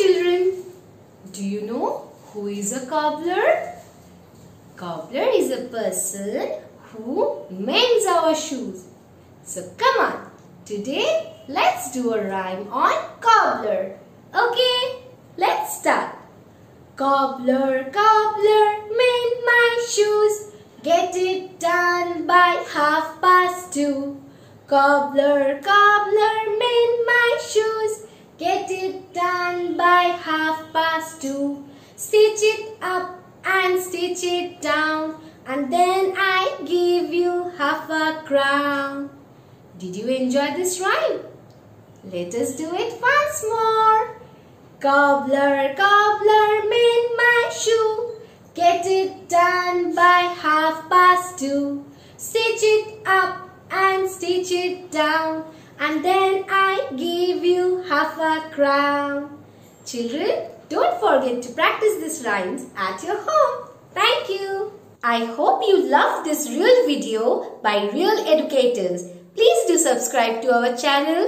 children. Do you know who is a cobbler? Cobbler is a person who mends our shoes. So come on, today let's do a rhyme on cobbler. Okay, let's start. Cobbler, cobbler, mend my shoes. Get it done by half past two. Cobbler, cobbler, mend my shoes. Get it done half past two. Stitch it up and stitch it down. And then I give you half a crown. Did you enjoy this rhyme? Let us do it once more. Cobbler, cobbler, mend my shoe. Get it done by half past two. Stitch it up and stitch it down. And then I give you half a crown. Children, don't forget to practice these rhymes at your home. Thank you. I hope you loved this real video by Real Educators. Please do subscribe to our channel